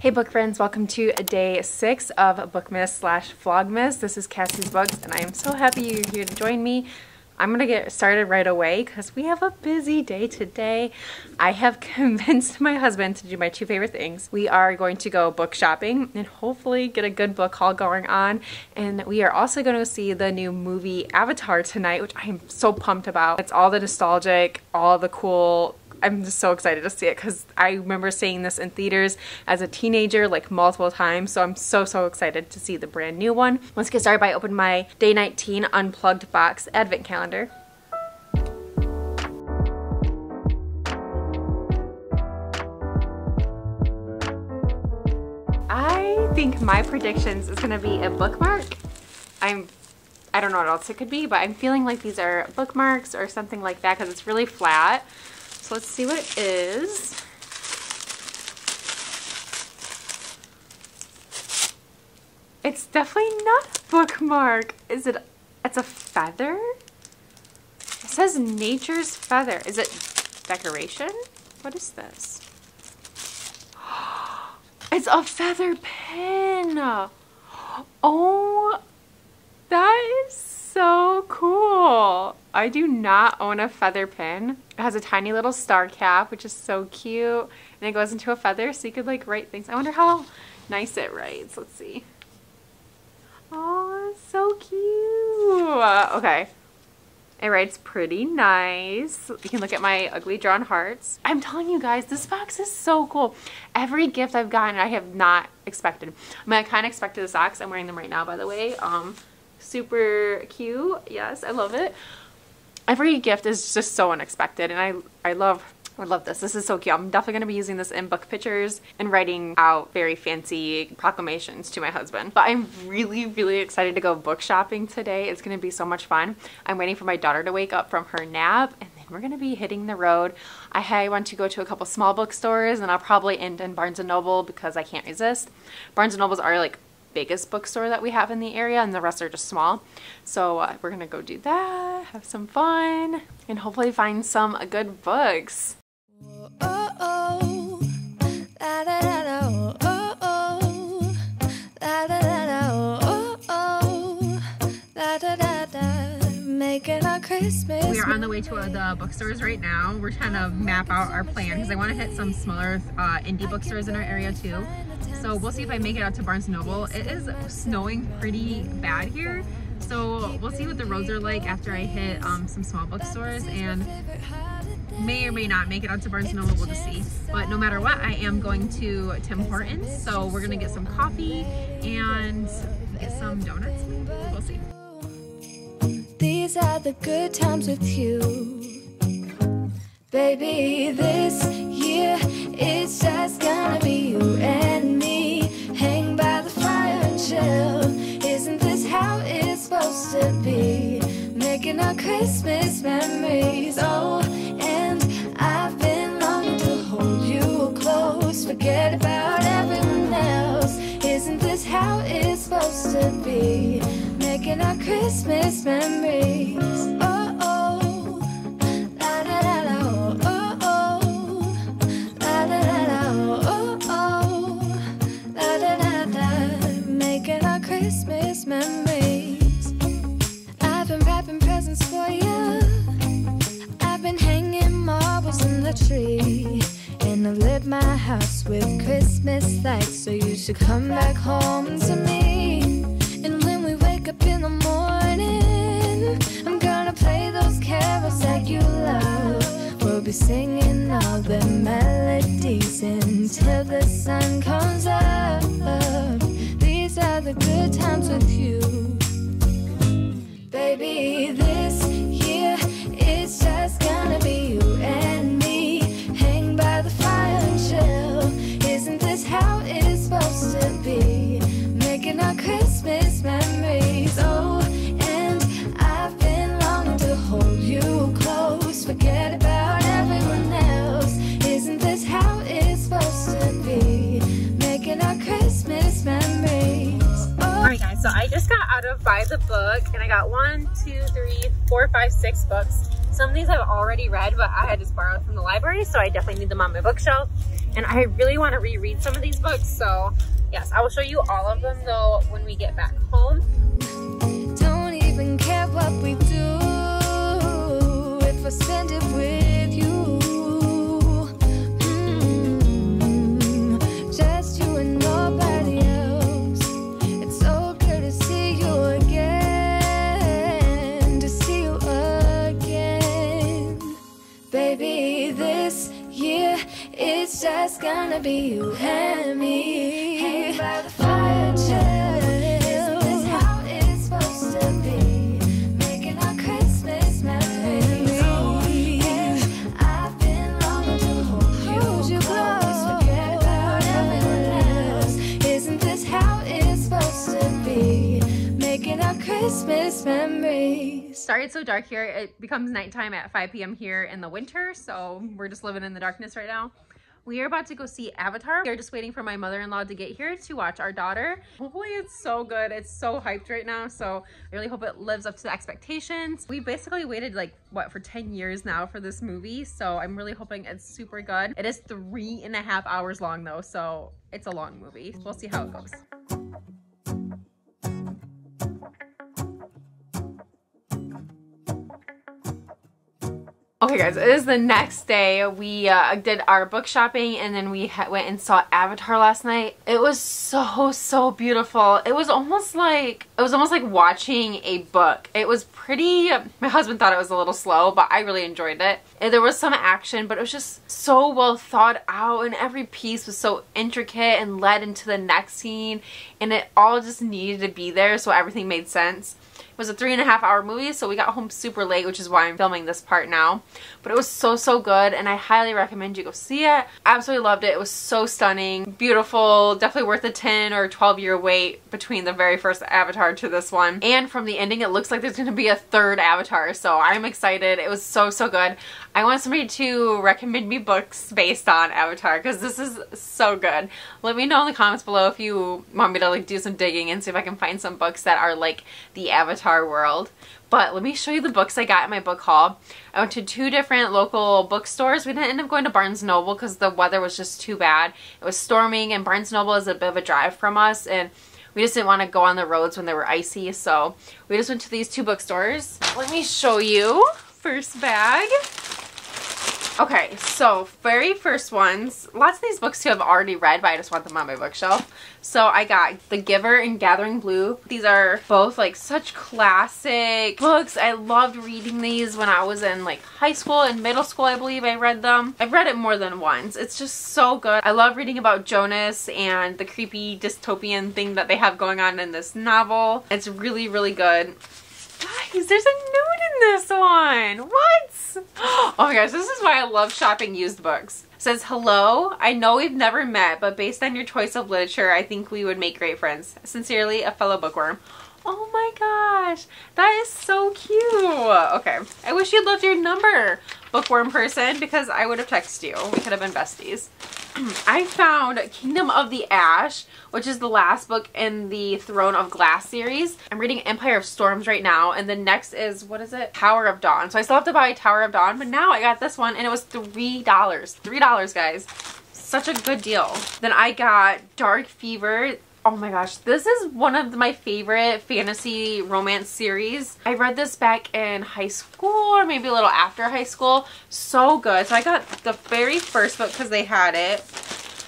Hey book friends, welcome to day six of Bookmas slash Vlogmas. This is Cassie's Books and I am so happy you're here to join me. I'm gonna get started right away because we have a busy day today. I have convinced my husband to do my two favorite things. We are going to go book shopping and hopefully get a good book haul going on. And we are also to see the new movie Avatar tonight, which I am so pumped about. It's all the nostalgic, all the cool I'm just so excited to see it because I remember seeing this in theaters as a teenager like multiple times. So I'm so, so excited to see the brand new one. Let's get started by opening my day 19 unplugged box advent calendar. I think my predictions is going to be a bookmark. I'm I don't know what else it could be, but I'm feeling like these are bookmarks or something like that because it's really flat. So let's see what it is. It's definitely not a bookmark. Is it? It's a feather? It says nature's feather. Is it decoration? What is this? It's a feather pen. Oh, that is so cool. I do not own a feather pin. It has a tiny little star cap, which is so cute. And it goes into a feather so you could like write things. I wonder how nice it writes. Let's see. Oh, so cute. Okay. It writes pretty nice. You can look at my ugly drawn hearts. I'm telling you guys, this box is so cool. Every gift I've gotten, I have not expected. I mean, I kind of expected the socks. I'm wearing them right now, by the way. Um, super cute. Yes, I love it. Every gift is just so unexpected and I, I love I love this. This is so cute. I'm definitely going to be using this in book pictures and writing out very fancy proclamations to my husband. But I'm really, really excited to go book shopping today. It's going to be so much fun. I'm waiting for my daughter to wake up from her nap and then we're going to be hitting the road. I want to go to a couple small bookstores and I'll probably end in Barnes & Noble because I can't resist. Barnes & Nobles are like biggest bookstore that we have in the area and the rest are just small. So uh, we're gonna go do that, have some fun, and hopefully find some good books. We are on the way to uh, the bookstores right now. We're trying to map out our plan because I want to hit some smaller uh, indie bookstores in our area too. So we'll see if I make it out to Barnes Noble. It is snowing pretty bad here. So we'll see what the roads are like after I hit um, some small bookstores and may or may not make it out to Barnes & Noble, we'll just see. But no matter what, I am going to Tim Hortons. So we're gonna get some coffee and get some donuts. We'll see. These are the good times with you. Baby, this year it's just gonna be you and me. Chill. Isn't this how it's supposed to be? Making our Christmas memories. Oh, and I've been longing to hold you close. Forget about everyone else. Isn't this how it's supposed to be? Making our Christmas. Memories. Tree. And I've lit my house with Christmas lights. So you should come back home Buy the Book and I got one, two, three, four, five, six books. Some of these I've already read, but I had just borrowed from the library, so I definitely need them on my bookshelf. And I really want to reread some of these books. So yes, I will show you all of them though when we get back Sorry it's so dark here. It becomes nighttime at 5 p.m. here in the winter, so we're just living in the darkness right now. We are about to go see Avatar. We are just waiting for my mother-in-law to get here to watch our daughter. Hopefully it's so good. It's so hyped right now. So I really hope it lives up to the expectations. We basically waited like, what, for 10 years now for this movie. So I'm really hoping it's super good. It is three and a half hours long though. So it's a long movie. We'll see how it goes. Okay guys, it is the next day. We uh, did our book shopping and then we went and saw Avatar last night. It was so, so beautiful. It was almost like, it was almost like watching a book. It was pretty, my husband thought it was a little slow, but I really enjoyed it. And there was some action, but it was just so well thought out and every piece was so intricate and led into the next scene and it all just needed to be there so everything made sense. It was a three and a half hour movie, so we got home super late, which is why I'm filming this part now. But it was so, so good, and I highly recommend you go see it. I absolutely loved it. It was so stunning, beautiful, definitely worth a 10 or 12 year wait between the very first Avatar to this one. And from the ending, it looks like there's going to be a third Avatar, so I'm excited. It was so, so good. I want somebody to recommend me books based on Avatar because this is so good. Let me know in the comments below if you want me to like do some digging and see if I can find some books that are like the Avatar world. But let me show you the books I got in my book haul. I went to two different local bookstores. We didn't end up going to Barnes Noble because the weather was just too bad. It was storming and Barnes Noble is a bit of a drive from us and we just didn't want to go on the roads when they were icy so we just went to these two bookstores. Let me show you. First bag. Okay, so very first ones, lots of these books too I've already read, but I just want them on my bookshelf. So I got The Giver and Gathering Blue. These are both like such classic books. I loved reading these when I was in like high school and middle school, I believe I read them. I've read it more than once. It's just so good. I love reading about Jonas and the creepy dystopian thing that they have going on in this novel. It's really, really good. Guys, there's a in this one. What? Oh my gosh, this is why I love shopping used books. It says, hello, I know we've never met, but based on your choice of literature, I think we would make great friends. Sincerely, a fellow bookworm. Oh my gosh, that is so cute. Okay, I wish you'd left your number, bookworm person, because I would have texted you. We could have been besties. I found Kingdom of the Ash, which is the last book in the Throne of Glass series. I'm reading Empire of Storms right now, and the next is, what is it? Tower of Dawn. So I still have to buy Tower of Dawn, but now I got this one, and it was $3. $3, guys. Such a good deal. Then I got Dark Fever. Oh my gosh, this is one of my favorite fantasy romance series. I read this back in high school or maybe a little after high school. So good. So I got the very first book because they had it.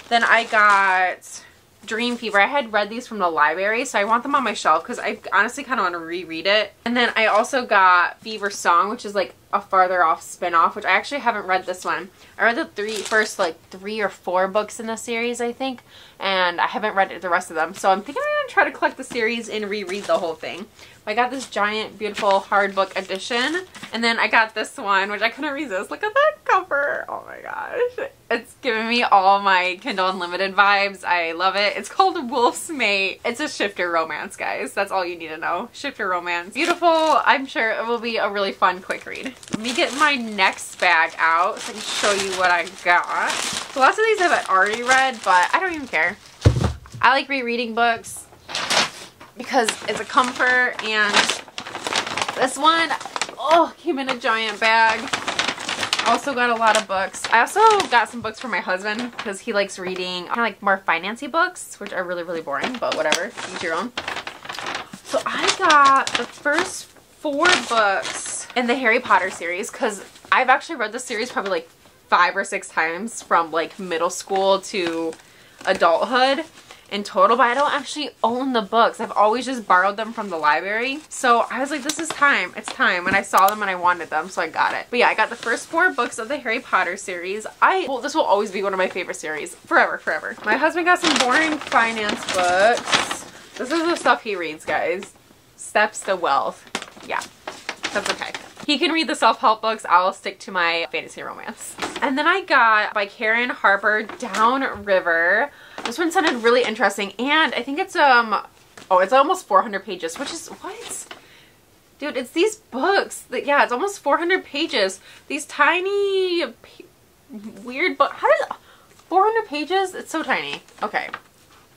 Then I got Dreamfever. I had read these from the library, so I want them on my shelf because I honestly kind of want to reread it. And then I also got Feversong, which is like a farther off spin-off, which I actually haven't read this one. I read the three first like three or four books in the series, I think, and I haven't read the rest of them. So I'm thinking try to collect the series and reread the whole thing. I got this giant, beautiful hard book edition, and then I got this one, which I couldn't resist. Look at that cover. Oh my gosh. It's giving me all my Kindle Unlimited vibes. I love it. It's called Wolf's Mate. It's a shifter romance, guys. That's all you need to know. Shifter romance. Beautiful. I'm sure it will be a really fun, quick read. Let me get my next bag out so I can show you what I got. So lots of these I've already read, but I don't even care. I like rereading books because it's a comfort and this one, oh, came in a giant bag. also got a lot of books. I also got some books for my husband because he likes reading kind of like more financy books, which are really, really boring, but whatever. Each your own. So I got the first four books in the Harry Potter series because I've actually read the series probably like five or six times from like middle school to adulthood in total, but I don't actually own the books. I've always just borrowed them from the library. So I was like, this is time. It's time. And I saw them and I wanted them, so I got it. But yeah, I got the first four books of the Harry Potter series. I, well, this will always be one of my favorite series. Forever, forever. My husband got some boring finance books. This is the stuff he reads, guys. Steps to Wealth. Yeah, that's okay. He can read the self-help books. I'll stick to my fantasy romance. And then I got by Karen Harper Down River. This one sounded really interesting and I think it's um oh it's almost 400 pages which is what? Dude, it's these books that yeah, it's almost 400 pages. These tiny weird but how did 400 pages? It's so tiny. Okay.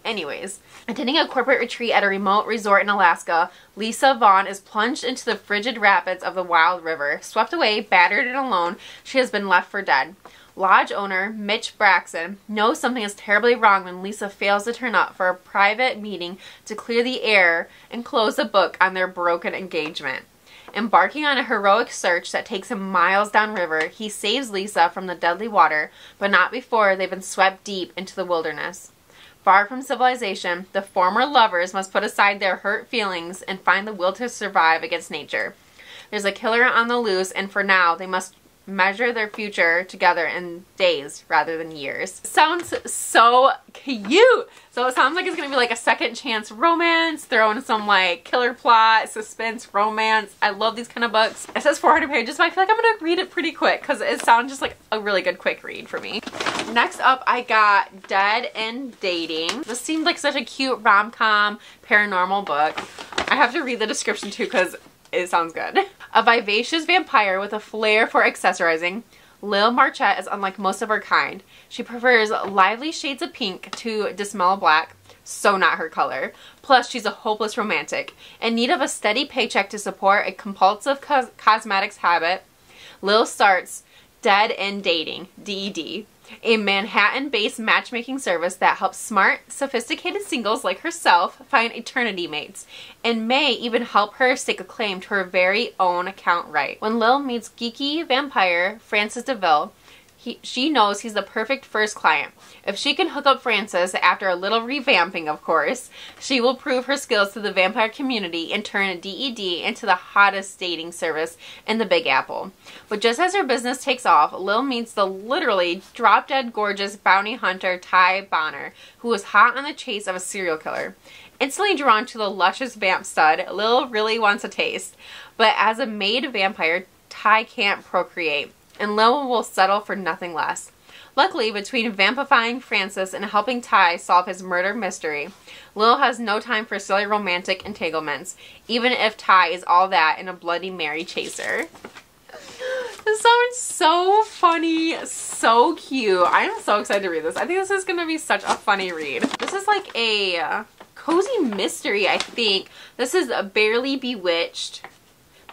Anyways, attending a corporate retreat at a remote resort in Alaska, Lisa Vaughn is plunged into the frigid rapids of the Wild River. Swept away, battered and alone, she has been left for dead. Lodge owner Mitch Braxton knows something is terribly wrong when Lisa fails to turn up for a private meeting to clear the air and close the book on their broken engagement. Embarking on a heroic search that takes him miles downriver, he saves Lisa from the deadly water, but not before they've been swept deep into the wilderness. Far from civilization, the former lovers must put aside their hurt feelings and find the will to survive against nature. There's a killer on the loose, and for now, they must measure their future together in days rather than years. Sounds so cute. So it sounds like it's going to be like a second chance romance, throw in some like killer plot, suspense, romance. I love these kind of books. It says 400 pages, but I feel like I'm going to read it pretty quick because it sounds just like a really good quick read for me. Next up, I got Dead End Dating. This seemed like such a cute rom-com paranormal book. I have to read the description too because it sounds good. A vivacious vampire with a flair for accessorizing, Lil Marchette is unlike most of her kind. She prefers lively shades of pink to dismal black, so not her color. Plus, she's a hopeless romantic. In need of a steady paycheck to support a compulsive cos cosmetics habit, Lil starts Dead End Dating, DED, a Manhattan-based matchmaking service that helps smart, sophisticated singles like herself find eternity mates, and may even help her stake a claim to her very own account right. When Lil meets geeky vampire Francis DeVille, he, she knows he's the perfect first client. If she can hook up Francis, after a little revamping of course, she will prove her skills to the vampire community and turn a DED into the hottest dating service in the Big Apple. But just as her business takes off, Lil meets the literally drop-dead gorgeous bounty hunter Ty Bonner, who is hot on the chase of a serial killer. Instantly drawn to the luscious vamp stud, Lil really wants a taste. But as a made vampire, Ty can't procreate and Lil will settle for nothing less. Luckily, between vampifying Francis and helping Ty solve his murder mystery, Lil has no time for silly romantic entanglements, even if Ty is all that in a Bloody Mary chaser. This sounds so funny, so cute. I am so excited to read this. I think this is going to be such a funny read. This is like a cozy mystery, I think. This is a Barely Bewitched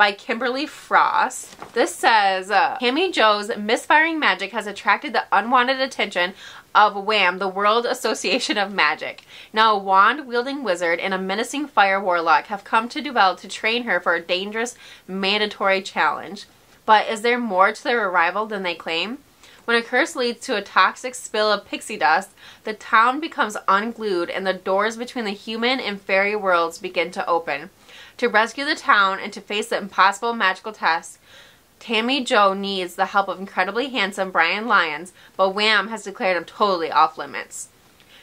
by Kimberly Frost. This says, uh, Tammy Jo's misfiring magic has attracted the unwanted attention of WHAM, the World Association of Magic. Now, a wand-wielding wizard and a menacing fire warlock have come to develop to train her for a dangerous, mandatory challenge. But is there more to their arrival than they claim? When a curse leads to a toxic spill of pixie dust, the town becomes unglued and the doors between the human and fairy worlds begin to open. To rescue the town and to face the impossible magical test, Tammy Jo needs the help of incredibly handsome Brian Lyons, but Wham has declared him totally off limits.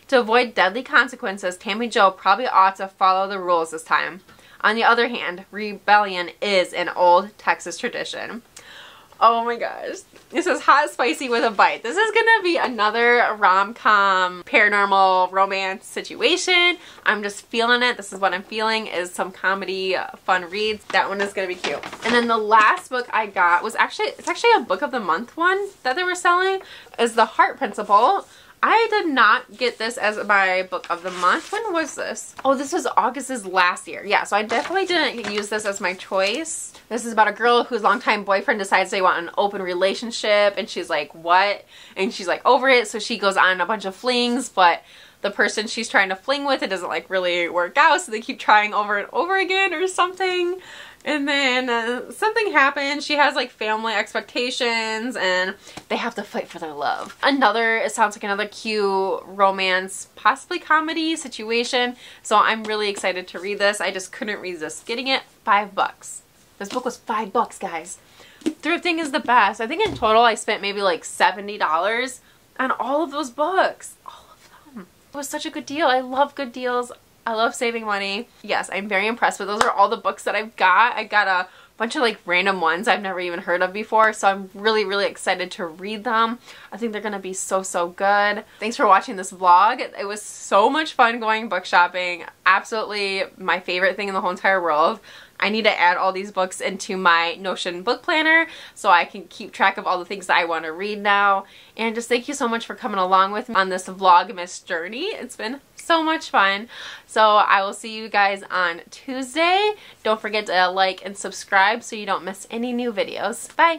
To avoid deadly consequences, Tammy Jo probably ought to follow the rules this time. On the other hand, rebellion is an old Texas tradition. Oh my gosh. This is hot spicy with a bite. This is gonna be another rom-com paranormal romance situation. I'm just feeling it. This is what I'm feeling is some comedy uh, fun reads. That one is gonna be cute. And then the last book I got was actually, it's actually a book of the month one that they were selling is The Heart Principle. I did not get this as my book of the month. When was this? Oh, this was August's last year. Yeah, so I definitely didn't use this as my choice. This is about a girl whose longtime boyfriend decides they want an open relationship and she's like, what? And she's like over it, so she goes on a bunch of flings, but the person she's trying to fling with, it doesn't like really work out, so they keep trying over and over again or something. And then uh, something happens. She has like family expectations and they have to fight for their love. Another, it sounds like another cute romance, possibly comedy situation. So I'm really excited to read this. I just couldn't resist getting it. Five bucks. This book was five bucks, guys. Thrifting is the best. I think in total I spent maybe like $70 on all of those books. All of them. It was such a good deal. I love good deals. I love saving money. Yes, I'm very impressed with those are all the books that I've got. I got a bunch of like random ones I've never even heard of before so I'm really really excited to read them. I think they're gonna be so so good. Thanks for watching this vlog. It was so much fun going book shopping. Absolutely my favorite thing in the whole entire world. I need to add all these books into my Notion book planner so I can keep track of all the things that I want to read now. And just thank you so much for coming along with me on this Vlogmas journey. It's been so much fun. So I will see you guys on Tuesday. Don't forget to like and subscribe so you don't miss any new videos. Bye!